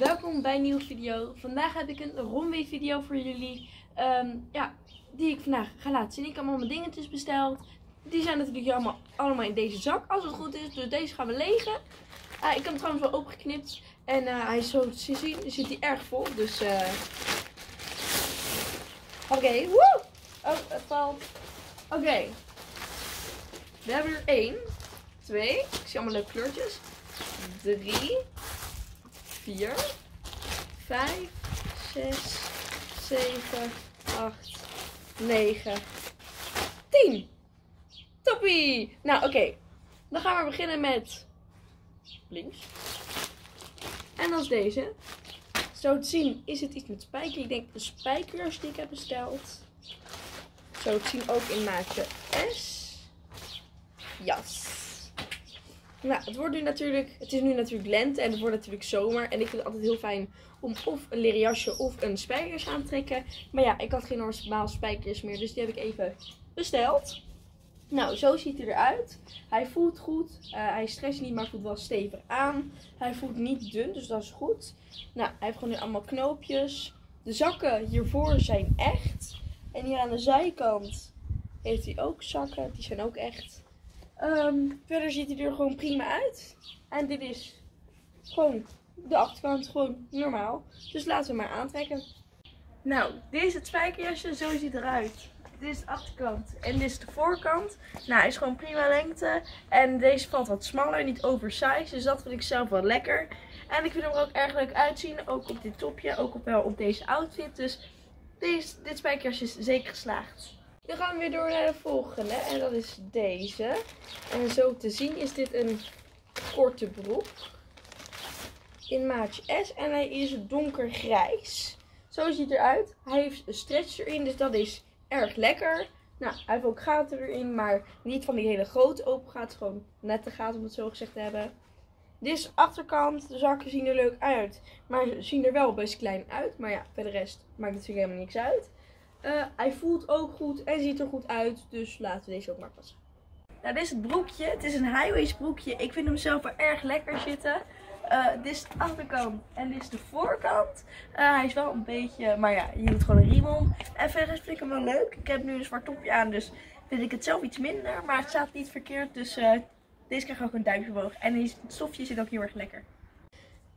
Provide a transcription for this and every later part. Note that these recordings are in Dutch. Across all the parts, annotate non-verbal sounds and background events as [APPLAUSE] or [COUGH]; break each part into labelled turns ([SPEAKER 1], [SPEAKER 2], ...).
[SPEAKER 1] welkom bij een nieuwe video. Vandaag heb ik een Romwee video voor jullie. Ehm, ja, die ik vandaag ga laten zien. Ik heb allemaal mijn dingetjes besteld. Die zijn natuurlijk allemaal, allemaal in deze zak, als het goed is. Dus deze gaan we legen. Ah, ik heb hem trouwens wel opengeknipt. En eh, hij is zo te zien, zit hij erg vol. Dus eh Oké, woe! Oh, het valt. Oké. We hebben er één, twee. Ik zie allemaal leuke kleurtjes. Drie, vier, vijf, zes, zeven, acht, negen, tien. Toppie! Nou, oké. Dan gaan we beginnen met links. En als deze. Zo te zien is het iets met spijker. Ik denk de spijkers die ik heb besteld. Zo te zien ook in maatje S. Jas. Nou, het wordt nu natuurlijk, het is nu natuurlijk lente en het wordt natuurlijk zomer. En ik vind het altijd heel fijn om of een leren jasje of een spijkers aan te trekken. Maar ja, ik had geen normaal spijkers meer, dus die heb ik even besteld. Nou, zo ziet hij eruit. Hij voelt goed. Uh, hij stretcht niet, maar voelt wel stevig aan. Hij voelt niet dun, dus dat is goed. Nou, hij heeft gewoon nu allemaal knoopjes. De zakken hiervoor zijn echt. En hier aan de zijkant heeft hij ook zakken. Die zijn ook echt. Um, verder ziet hij er gewoon prima uit. En dit is gewoon de achterkant, gewoon normaal. Dus laten we maar aantrekken. Nou, het spijkerjasje. Zo ziet eruit. Dit is de achterkant en dit is de voorkant. Nou, hij is gewoon prima lengte. En deze valt wat smaller, niet oversized. Dus dat vind ik zelf wel lekker. En ik vind hem er ook erg leuk uitzien. Ook op dit topje, ook op, wel op deze outfit. Dus deze, dit spijkerjasje is zeker geslaagd. Dan gaan we weer door naar de volgende. En dat is deze. En zo te zien is dit een korte broek. In maatje S. En hij is donkergrijs. Zo ziet hij eruit. Hij heeft een stretch erin. Dus dat is erg lekker. Nou, hij heeft ook gaten erin, maar niet van die hele grote open gaten. Gewoon nette gaten om het zo gezegd te hebben. Dit is achterkant. De zakken zien er leuk uit. Maar ze zien er wel best klein uit. Maar ja, voor de rest maakt het natuurlijk helemaal niks uit. Uh, hij voelt ook goed en ziet er goed uit. Dus laten we deze ook maar passen. Nou, dit is het broekje. Het is een highways broekje. Ik vind hem zelf wel erg lekker zitten. Uh, dit is de achterkant en dit is de voorkant. Uh, hij is wel een beetje, maar ja, je doet gewoon een riem om. En verder vind ik hem wel leuk. Ik heb nu een zwart topje aan, dus vind ik het zelf iets minder. Maar het staat niet verkeerd, dus uh, deze krijgt ook een duimpje omhoog. En het stofje zit ook heel erg lekker.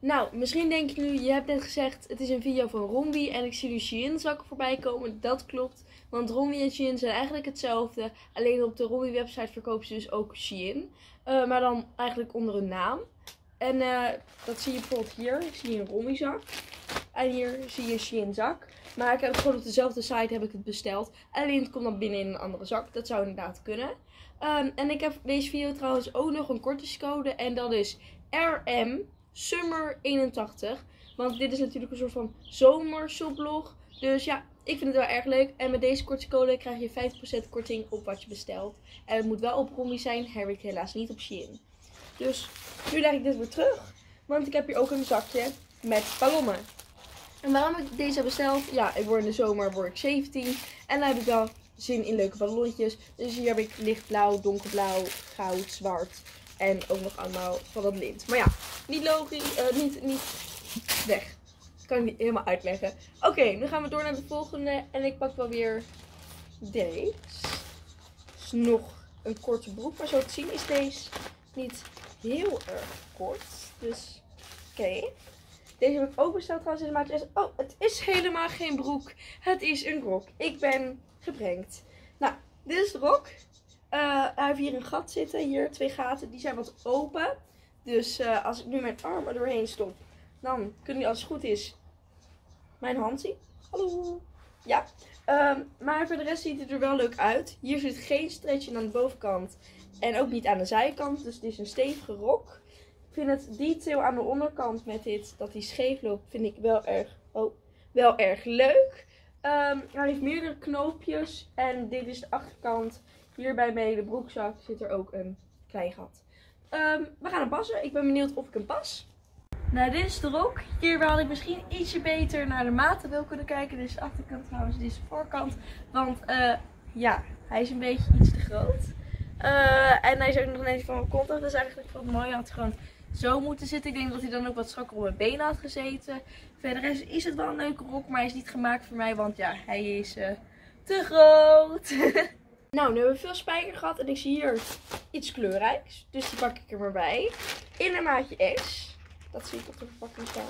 [SPEAKER 1] Nou, misschien denk je nu, je hebt net gezegd, het is een video van Rombi en ik zie nu Shein zakken voorbij komen. Dat klopt, want Rombi en Shein zijn eigenlijk hetzelfde. Alleen op de Rombi website verkopen ze dus ook Shein. maar dan eigenlijk onder een naam. En uh, dat zie je bijvoorbeeld hier. Ik zie een Romy zak. En hier zie je een Shein zak. Maar ik heb gewoon op dezelfde site heb ik het besteld. Alleen het komt dan binnen in een andere zak. Dat zou inderdaad kunnen. Um, en ik heb deze video trouwens ook nog een kortingscode. En dat is RM Summer 81. Want dit is natuurlijk een soort van zomersublog. Dus ja, ik vind het wel erg leuk. En met deze kortingscode krijg je 50% korting op wat je bestelt. En het moet wel op Romy zijn. Heb ik helaas niet op Shein. Dus nu leg ik dit weer terug. Want ik heb hier ook een zakje met ballonnen. En waarom ik deze besteld? Ja, ik word in de zomer word ik 17. En dan heb ik wel zin in leuke ballonnetjes. Dus hier heb ik lichtblauw, donkerblauw, goud, zwart. En ook nog allemaal van dat lint. Maar ja, niet logisch, uh, niet, niet weg. kan ik niet helemaal uitleggen. Oké, nu gaan we door naar de volgende. En ik pak wel weer deze. is nog een korte broek. Maar zo te zien is deze niet heel erg kort. Dus oké. Deze heb ik ook besteld trouwens in de maatje Oh, het is helemaal geen broek. Het is een rok. Ik ben gebrengt. Nou, dit is de rok. Uh, hij heeft hier een gat zitten. Hier twee gaten. Die zijn wat open. Dus uh, als ik nu mijn arm er doorheen stop. Dan kun je als het goed is mijn hand zien. Hallo. Ja. Um, maar voor de rest ziet het er wel leuk uit. Hier zit geen stretchje aan de bovenkant. En ook niet aan de zijkant. Dus het is een stevige rok. Ik vind het detail aan de onderkant met dit, dat hij scheef loopt, vind ik wel erg, oh, wel erg leuk. Um, hij heeft meerdere knoopjes. En dit is de achterkant. Hierbij bij de broekzak zit er ook een klein gat. Um, we gaan hem passen. Ik ben benieuwd of ik hem pas. Nou, dit is de rok. Hier had ik misschien ietsje beter naar de maten wil kunnen kijken. Dit is de achterkant trouwens, dit is de voorkant. Want uh, ja, hij is een beetje iets te groot. Uh, en hij is ook nog net van mijn kont af. Dus eigenlijk het mooi. Had gewoon zo moeten zitten. Ik denk dat hij dan ook wat strakker op mijn benen had gezeten. Verder is, is het wel een leuke rok, maar hij is niet gemaakt voor mij, want ja, hij is uh, te groot. [LAUGHS] nou, nu hebben we veel spijker gehad en ik zie hier iets kleurrijks. Dus die pak ik er maar bij. In een maatje S. Dat zie ik op de verpakking staan.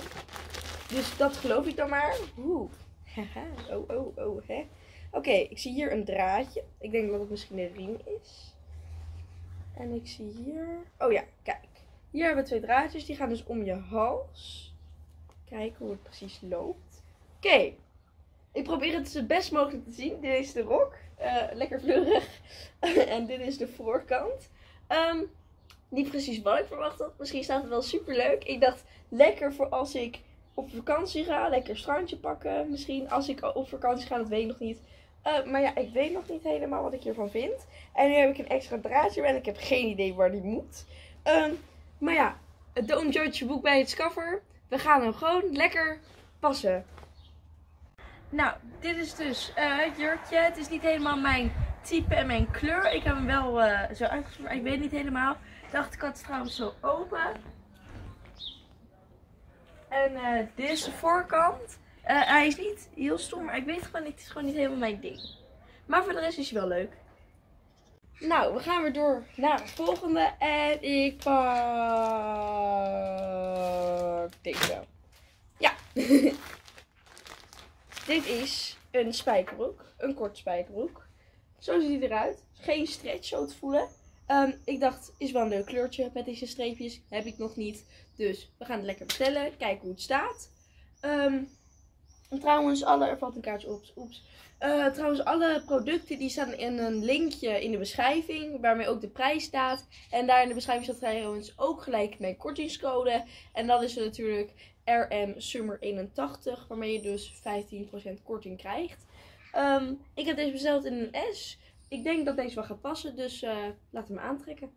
[SPEAKER 1] Dus dat geloof ik dan maar. Oeh. [LAUGHS] oh, oh, oh, hè. Oké, ik zie hier een draadje. Ik denk dat het misschien een riem is. En ik zie hier... Oh ja, kijk. Hier hebben we twee draadjes. Die gaan dus om je hals. Kijken hoe het precies loopt. Oké. Ik probeer het zo best mogelijk te zien. Dit is de rok. Uh, lekker vleurig. [LAUGHS] en dit is de voorkant. Um, niet precies wat ik verwacht had. Misschien staat het wel super leuk. Ik dacht lekker voor als ik op vakantie ga. Lekker strandje pakken. Misschien als ik op vakantie ga, dat weet ik nog niet. Uh, maar ja, ik weet nog niet helemaal wat ik hiervan vind. En nu heb ik een extra draadje en ik heb geen idee waar die moet. Um, maar ja, don't judge boek bij het cover. We gaan hem gewoon lekker passen. Nou, dit is dus uh, het jurkje. Het is niet helemaal mijn type en mijn kleur. Ik heb hem wel uh, zo uitgezocht, maar ik weet niet helemaal. Ik dacht, ik had het trouwens zo open. En uh, dit is de voorkant. hij is niet heel stom, maar ik weet gewoon niet. Het is gewoon niet helemaal mijn ding. Maar voor de rest is hij wel leuk. Nou, we gaan weer door naar het volgende. En ik pak deze. Ja. [LAUGHS] Dit is een spijkerbroek. Een kort spijkerbroek. Zo ziet hij eruit. Geen stretch zo te voelen. Um, ik dacht, is wel een leuk kleurtje met deze streepjes. Heb ik nog niet. Dus we gaan het lekker bestellen. Kijken hoe het staat. Um, en trouwens, alle, er valt een kaartje op. Oeps. Uh, trouwens, alle producten die staan in een linkje in de beschrijving, waarmee ook de prijs staat. En daar in de beschrijving staat trouwens ook gelijk mijn kortingscode. En dat is natuurlijk RM Summer 81, waarmee je dus 15% korting krijgt. Um, ik heb deze besteld in een S. Ik denk dat deze wel gaat passen, dus uh, laat hem aantrekken.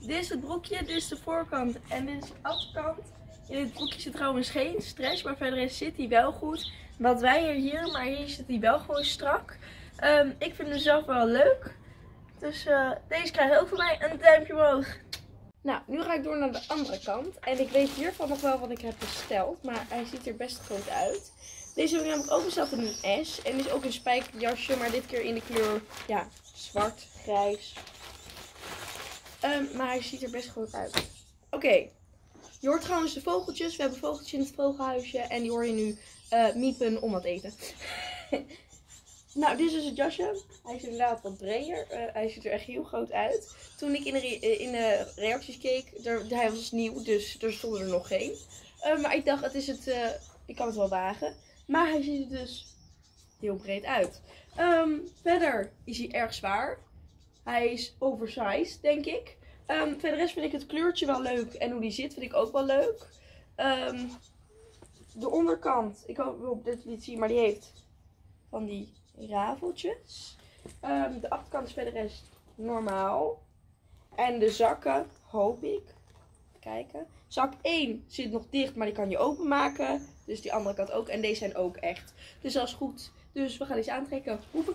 [SPEAKER 1] Dit is het broekje, dit is de voorkant en dit is de achterkant. In dit broekje zit trouwens geen stress, maar verder zit hij wel goed. Wat wij hier, maar hier zit hij wel gewoon strak. Um, ik vind hem zelf wel leuk. Dus uh, deze krijgt ook van mij een duimpje omhoog. Nou, nu ga ik door naar de andere kant. En ik weet hiervan nog wel wat ik heb besteld. Maar hij ziet er best groot uit. Deze heb ik namelijk ook besteld in een S. En is ook een spijkerjasje. Maar dit keer in de kleur ja, zwart, grijs. Um, maar hij ziet er best groot uit. Oké. Je hoort trouwens de vogeltjes. We hebben vogeltjes in het vogelhuisje. En die hoor je nu uh, miepen om wat eten. [LAUGHS] nou, dit is dus het jasje. Hij is inderdaad wat breder. Uh, hij ziet er echt heel groot uit. Toen ik in de, re in de reacties keek, hij was nieuw, dus er stonden er nog geen. Maar ik dacht, het is het, ik kan het wel wagen. Maar hij ziet er dus heel breed uit. Um, verder is hij erg zwaar. Hij is oversized, denk ik. Um, verder vind ik het kleurtje wel leuk. En hoe die zit vind ik ook wel leuk. Um, de onderkant, ik hoop dat je niet zien, maar die heeft van die rafeltjes. Um, de achterkant is verder rest normaal. En de zakken, hoop ik. Kijken. Zak 1 zit nog dicht, maar die kan je openmaken. Dus die andere kant ook. En deze zijn ook echt. Dus dat is goed. Dus we gaan deze aantrekken. Hoeveel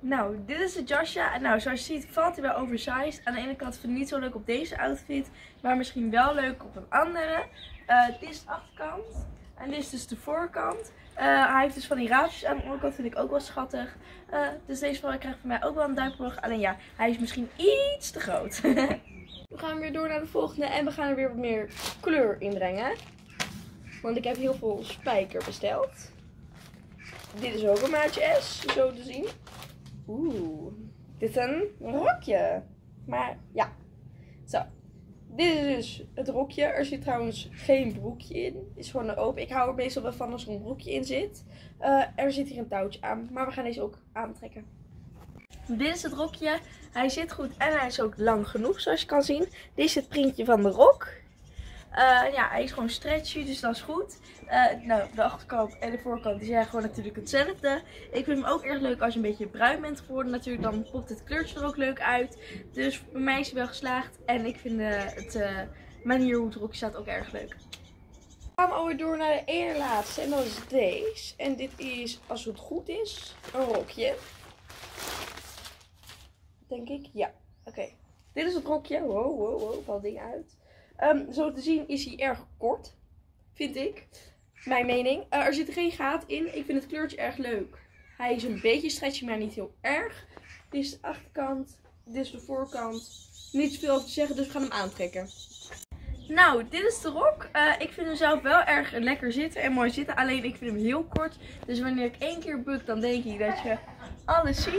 [SPEAKER 1] nou, dit is het jasje. Nou, zoals je ziet valt hij wel oversized. Aan de ene kant vind ik niet zo leuk op deze outfit. Maar misschien wel leuk op een andere. Uh, dit is de achterkant. En dit is dus de voorkant. Uh, hij heeft dus van die raadjes aan de onderkant. Vind ik ook wel schattig. Uh, dus deze krijgt van mij ook wel een duimpje. Alleen ja, hij is misschien iets te groot. [LAUGHS] we gaan weer door naar de volgende. En we gaan er weer wat meer kleur in brengen. Want ik heb heel veel spijker besteld. Dit is ook een maatje S, zo te zien. Oeh, dit is een rokje. Maar ja, zo. Dit is dus het rokje. Er zit trouwens geen broekje in. is gewoon een open. Ik hou er meestal wel van als er een broekje in zit. Uh, er zit hier een touwtje aan. Maar we gaan deze ook aantrekken. Dit is het rokje. Hij zit goed en hij is ook lang genoeg zoals je kan zien. Dit is het printje van de rok. Uh, ja, hij is gewoon stretchy, dus dat is goed. Uh, nou, de achterkant en de voorkant zijn gewoon natuurlijk hetzelfde. Ik vind hem ook erg leuk als je een beetje bruin bent geworden. Natuurlijk, dan popt het kleurtje er ook leuk uit. Dus bij mij is hij wel geslaagd. En ik vind uh, het manier hoe het rokje staat ook erg leuk. We gaan alweer door naar de ene laatste. En dat is deze. En dit is, als het goed is, een rokje. Denk ik. Ja, oké. Dit is het rokje. Wow, wow, wow. Valt ding uit. Ehm, zo te zien is hij erg kort, vind ik. Mijn mening. Eh, er zit geen gaat in. Ik vind het kleurtje erg leuk. Hij is een beetje stretchy, maar niet heel erg. Dit is de achterkant. Dit is de voorkant. Niet zoveel over te zeggen, dus we gaan hem aantrekken. Nou, dit is de rok. Eh, ik vind hem zelf wel erg lekker zitten en mooi zitten. Alleen ik vind hem heel kort. Dus wanneer ik één keer buk, dan denk ik dat je alles ziet.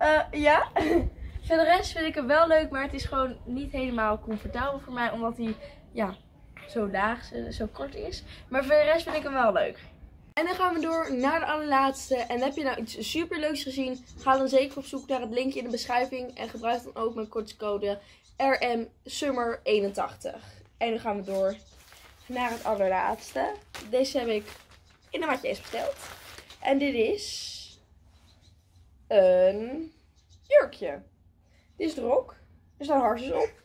[SPEAKER 1] Uh, ja. [LAUGHS] Verder rest vind ik hem wel leuk, maar het is gewoon niet helemaal comfortabel voor mij. Omdat hij, ja, zo laag, zo kort is. Maar voor de rest vind ik hem wel leuk. En dan gaan we door naar de allerlaatste. En heb je nou iets super leuks gezien? Ga dan zeker op zoek naar het linkje in de beschrijving. En gebruik dan ook mijn kortingscode RM Summer 81. En dan gaan we door naar het allerlaatste. Deze heb ik in de matje eens besteld. En dit is een jurkje. Is de rok. Er staan harsjes op.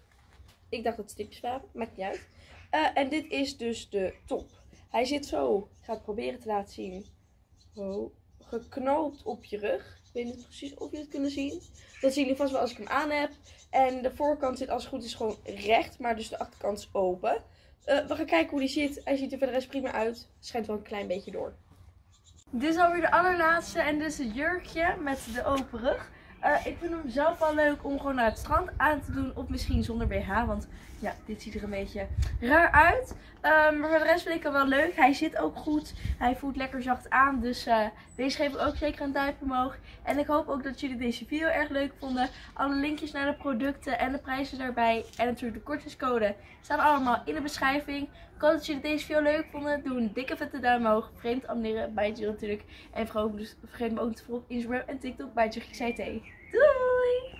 [SPEAKER 1] Ik dacht dat het stipjes waren. Maakt niet uit. Uh, en dit is dus de top. Hij zit zo. Ik ga het proberen te laten zien. Geknoopt op je rug. Ik weet niet precies of je het kunnen zien. Dat zien jullie vast wel als ik hem aan heb. En de voorkant zit als het goed is gewoon recht. Maar dus de achterkant is open. Uh, we gaan kijken hoe die zit. Hij ziet er verder rest prima uit. Schijnt wel een klein beetje door. Dit is alweer de allerlaatste. En dit is het jurkje met de open rug. Uh, ik vind hem zelf wel leuk om gewoon naar het strand aan te doen. Of misschien zonder BH. Want ja, dit ziet er een beetje raar uit. Um, maar voor de rest vind ik hem wel leuk. Hij zit ook goed. Hij voelt lekker zacht aan. Dus uh, deze geef ik ook zeker een duimpje omhoog. En ik hoop ook dat jullie deze video erg leuk vonden. Alle linkjes naar de producten en de prijzen daarbij. En natuurlijk de kortingscode staan allemaal in de beschrijving. Ik hoop dat jullie deze video leuk vonden. Doe een dikke vette duim omhoog. Vergeet abonneren bij het natuurlijk. En vergeet me ook te volgen op Instagram en TikTok bij really?